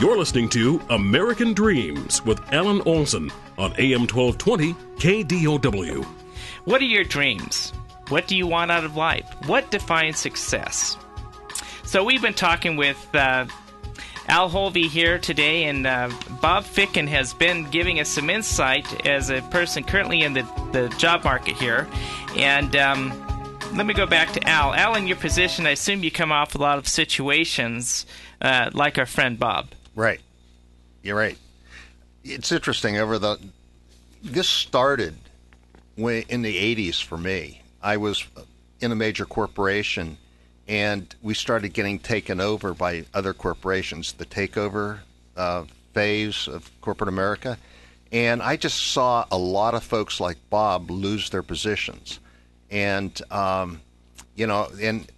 You're listening to American Dreams with Alan Olsen on AM 1220 KDOW. What are your dreams? What do you want out of life? What defines success? So, we've been talking with uh, Al Hulvey here today, and uh, Bob Ficken has been giving us some insight as a person currently in the, the job market here. And um, let me go back to Al. Al, in your position, I assume you come off a lot of situations uh, like our friend Bob. Right. You're right. It's interesting. Over the this started when, in the 80s for me. I was in a major corporation, and we started getting taken over by other corporations. The takeover uh, phase of corporate America, and I just saw a lot of folks like Bob lose their positions, and um, you know, and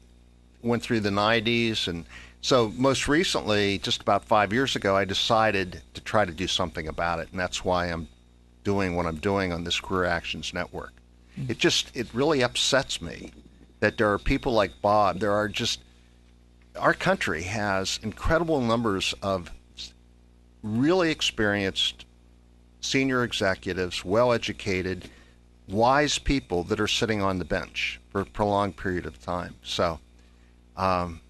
went through the 90s and so, most recently, just about five years ago, I decided to try to do something about it, and that's why I'm doing what I'm doing on this Career Actions Network. It just, it really upsets me that there are people like Bob. There are just, our country has incredible numbers of really experienced senior executives, well educated, wise people that are sitting on the bench for a prolonged period of time. So, um,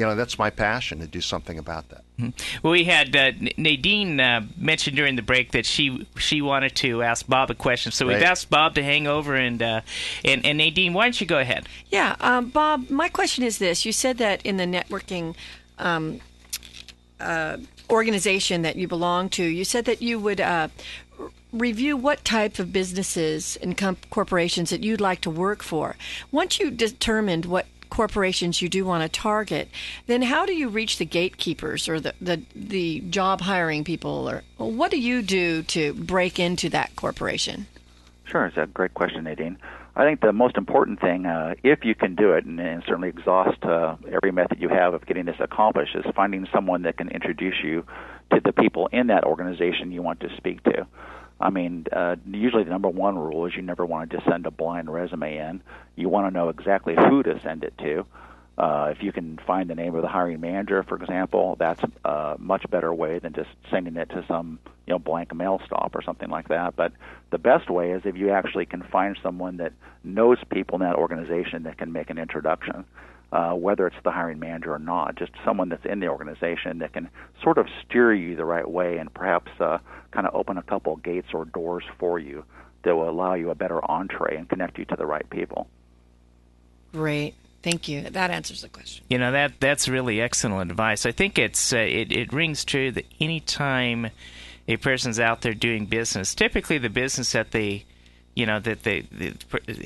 you know, that's my passion to do something about that. Mm-hmm. Well, we had uh, Nadine uh, mentioned during the break that she she wanted to ask Bob a question, so we've asked Bob to hang over and uh, and, and Nadine, why don't you go ahead? Yeah, um, Bob, my question is this: You said that in the networking. Um, uh, organization that you belong to, you said that you would uh, review what type of businesses and com- corporations that you'd like to work for. Once you determined what corporations you do want to target, then how do you reach the gatekeepers or the, the, the job hiring people? Or what do you do to break into that corporation? Sure, it's a great question, Nadine. I think the most important thing, uh, if you can do it, and, and certainly exhaust uh, every method you have of getting this accomplished, is finding someone that can introduce you to the people in that organization you want to speak to. I mean, uh, usually the number one rule is you never want to just send a blind resume in. You want to know exactly who to send it to. Uh, if you can find the name of the hiring manager, for example, that's a much better way than just sending it to some you know blank mail stop or something like that. But the best way is if you actually can find someone that knows people in that organization that can make an introduction uh, whether it's the hiring manager or not, just someone that's in the organization that can sort of steer you the right way and perhaps uh, kind of open a couple gates or doors for you that will allow you a better entree and connect you to the right people. Great. Thank you. That answers the question. You know that that's really excellent advice. I think it's uh, it it rings true that anytime a person's out there doing business, typically the business that they you know that they, the,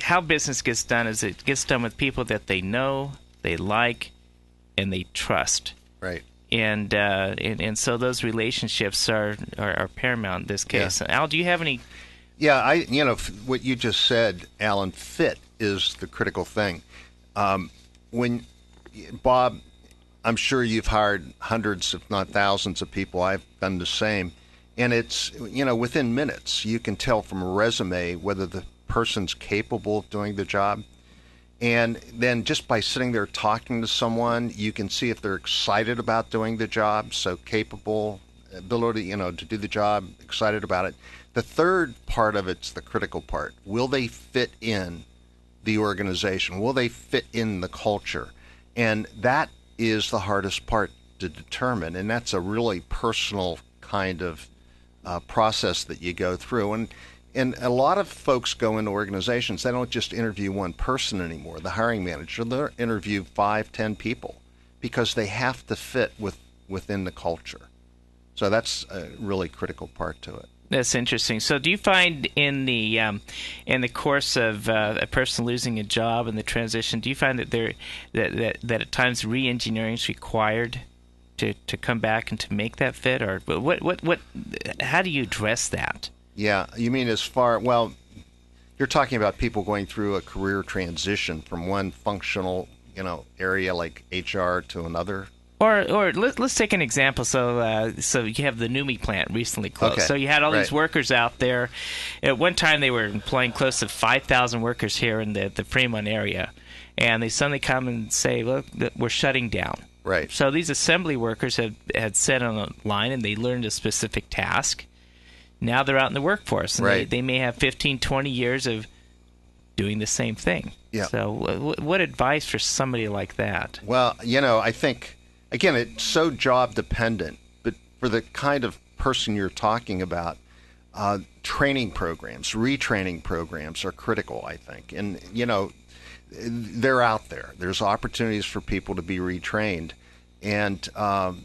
how business gets done is it gets done with people that they know they like, and they trust. Right. And uh, and, and so those relationships are, are, are paramount in this case. Yeah. Al, do you have any? Yeah, I you know what you just said, Alan. Fit is the critical thing. Um, when Bob, I'm sure you've hired hundreds, if not thousands, of people. I've done the same, and it's you know within minutes you can tell from a resume whether the person's capable of doing the job. And then just by sitting there talking to someone, you can see if they're excited about doing the job, so capable, ability, you know, to do the job, excited about it. The third part of it's the critical part. Will they fit in the organization? Will they fit in the culture? And that is the hardest part to determine. And that's a really personal kind of uh, process that you go through. And and a lot of folks go into organizations, they don't just interview one person anymore, the hiring manager. They'll interview five, ten people because they have to fit with within the culture. So that's a really critical part to it. That's interesting. So, do you find in the um, in the course of uh, a person losing a job and the transition, do you find that there that, that that at times re-engineering is required to, to come back and to make that fit, or what what what? How do you address that? Yeah, you mean as far well, you're talking about people going through a career transition from one functional, you know, area like HR to another. Or, or let, us take an example. So, uh, so you have the NUMMI plant recently closed. Okay. So you had all right. these workers out there. At one time, they were employing close to 5,000 workers here in the the Fremont area, and they suddenly come and say, "Look, we're shutting down." Right. So these assembly workers had had set on a line and they learned a specific task. Now they're out in the workforce. And Right. They, they may have 15, 20 years of doing the same thing. Yeah. So w- what advice for somebody like that? Well, you know, I think again, it's so job dependent, but for the kind of person you're talking about, uh, training programs, retraining programs are critical. I think, and you know, they're out there. There's opportunities for people to be retrained, and um,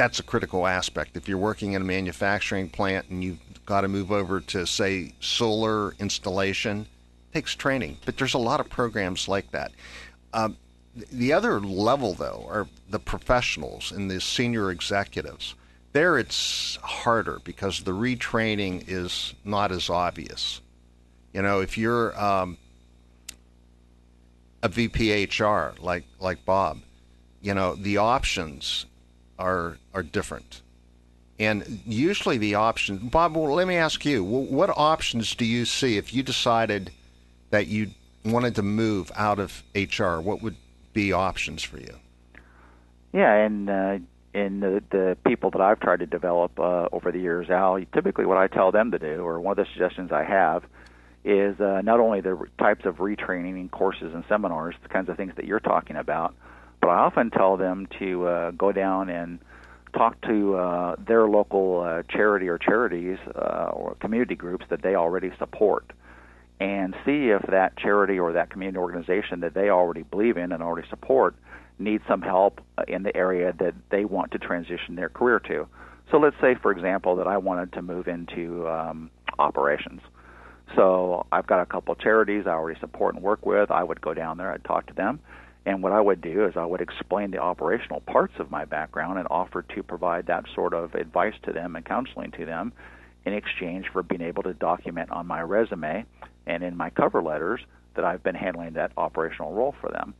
that's a critical aspect. If you're working in a manufacturing plant and you've got to move over to say solar installation, takes training. But there's a lot of programs like that. Um, the other level, though, are the professionals and the senior executives. There, it's harder because the retraining is not as obvious. You know, if you're um, a VPHR like like Bob, you know, the options are are different. And usually the options, Bob, well, let me ask you, what options do you see if you decided that you wanted to move out of HR? What would be options for you? Yeah, and uh, in the, the people that I've tried to develop uh, over the years, Al, typically what I tell them to do, or one of the suggestions I have, is uh, not only the types of retraining and courses and seminars, the kinds of things that you're talking about, but I often tell them to uh, go down and talk to uh, their local uh, charity or charities uh, or community groups that they already support and see if that charity or that community organization that they already believe in and already support needs some help uh, in the area that they want to transition their career to. So let's say, for example, that I wanted to move into um, operations. So I've got a couple of charities I already support and work with. I would go down there, I'd talk to them, and what I would do is I would explain the operational parts of my background and offer to provide that sort of advice to them and counseling to them in exchange for being able to document on my resume and in my cover letters that I've been handling that operational role for them.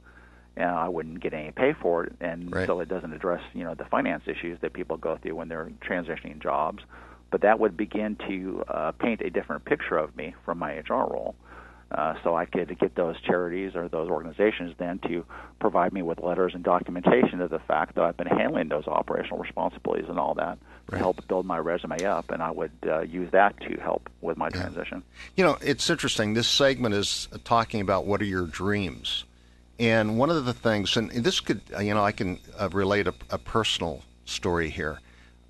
And I wouldn't get any pay for it, and Right. so it doesn't address you know the finance issues that people go through when they're transitioning jobs. But that would begin to uh, paint a different picture of me from my HR role. Uh, so I could get those charities or those organizations then to provide me with letters and documentation of the fact that I've been handling those operational responsibilities and all that to help build my resume up, and I would uh, use that to help with my transition. You know, it's interesting. This segment is talking about what are your dreams. And one of the things, and this could, uh, you know, I can uh, relate a, a personal story here.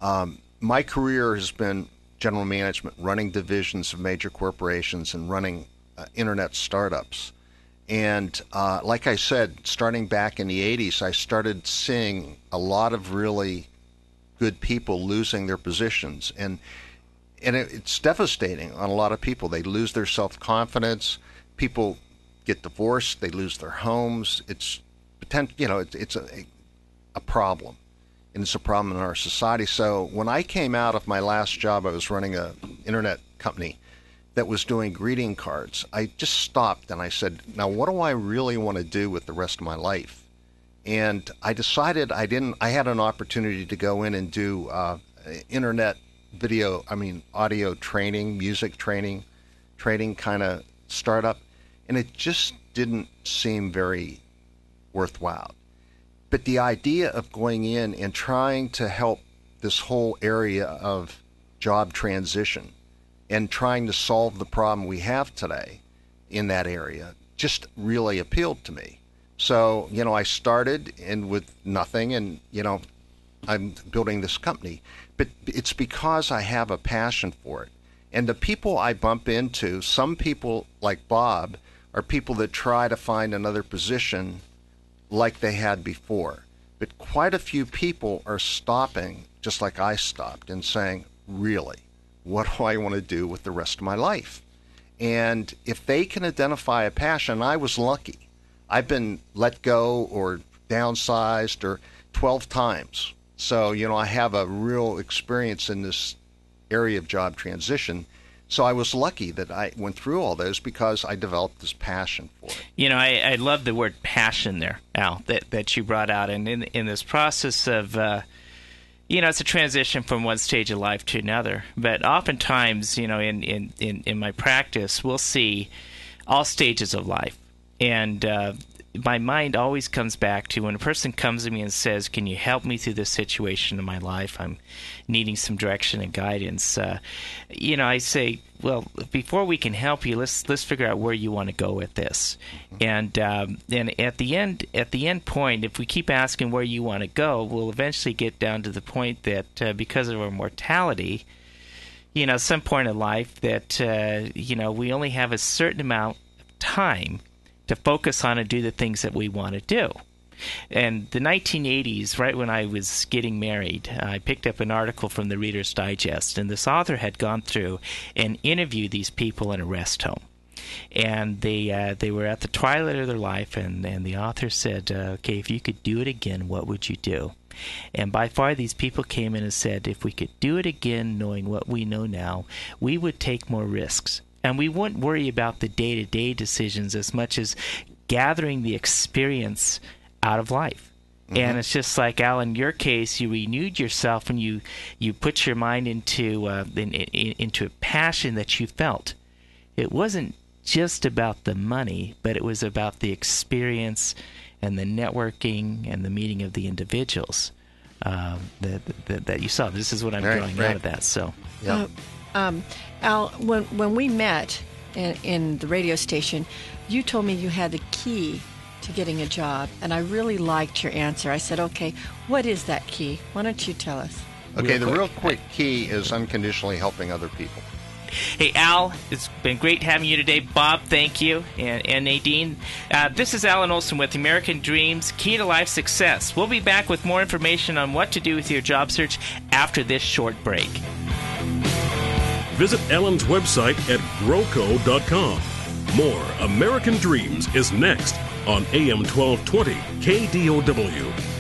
Um, my career has been general management, running divisions of major corporations and running internet startups. And uh, like I said, starting back in the 80s, I started seeing a lot of really good people losing their positions. And and it, it's devastating on a lot of people. They lose their self confidence. People get divorced. They lose their homes. It's. You know, it's, it's a a problem, and it's a problem in our society. So when I came out of my last job, I was running a internet company that was doing greeting cards. I just stopped and I said, "Now, what do I really want to do with the rest of my life?" And I decided I didn't. I had an opportunity to go in and do uh, internet video. I mean, audio training, music training, training kind of startup, and it just didn't seem very worthwhile. But the idea of going in and trying to help this whole area of job transition and trying to solve the problem we have today in that area just really appealed to me. So, you know, I started and with nothing and, you know, I'm building this company, but it's because I have a passion for it. And the people I bump into, some people like Bob, are people that try to find another position like they had before. But quite a few people are stopping, just like I stopped, and saying, Really, what do I want to do with the rest of my life? And if they can identify a passion, I was lucky. I've been let go or downsized or 12 times. So, you know, I have a real experience in this area of job transition. So I was lucky that I went through all those because I developed this passion for it. You know, I, I love the word passion there, Al, that, that you brought out. And in, in this process of, uh, you know, it's a transition from one stage of life to another. But oftentimes, you know, in, in, in, in my practice, we'll see all stages of life. And uh, my mind always comes back to when a person comes to me and says, "Can you help me through this situation in my life? I'm needing some direction and guidance." Uh, you know, I say, "Well, before we can help you, let's let's figure out where you want to go with this." And um, and at the end at the end point, if we keep asking where you want to go, we'll eventually get down to the point that uh, because of our mortality, you know, some point in life that uh, you know we only have a certain amount of time to focus on and do the things that we want to do. And the 1980s, right when I was getting married, I picked up an article from the Reader's Digest, and this author had gone through and interviewed these people in a rest home. And they uh, they were at the twilight of their life, and, and the author said, uh, "Okay, if you could do it again, what would you do?" And by far, these people came in and said, if we could do it again, knowing what we know now, we would take more risks and we wouldn't worry about the day to day decisions as much as gathering the experience out of life. Mm-hmm. And it's just like Al, in your case, you renewed yourself and you you put your mind into uh, in, in, into a passion that you felt. It wasn't just about the money, but it was about the experience and the networking and the meeting of the individuals uh, that, that, that you saw. This is what I'm right, drawing right. out of that. So, yeah. Uh, um, Al, when when we met in, in the radio station, you told me you had the key to getting a job, and I really liked your answer. I said, "Okay, what is that key? Why don't you tell us?" Okay, real the real quick key is unconditionally helping other people. Hey, Al, it's been great having you today. Bob, thank you. And, and Nadine. Uh, this is Alan Olsen with American Dreams Key to Life Success. We'll be back with more information on what to do with your job search after this short break. Visit Alan's website at groco.com. More American Dreams is next on AM 1220 KDOW.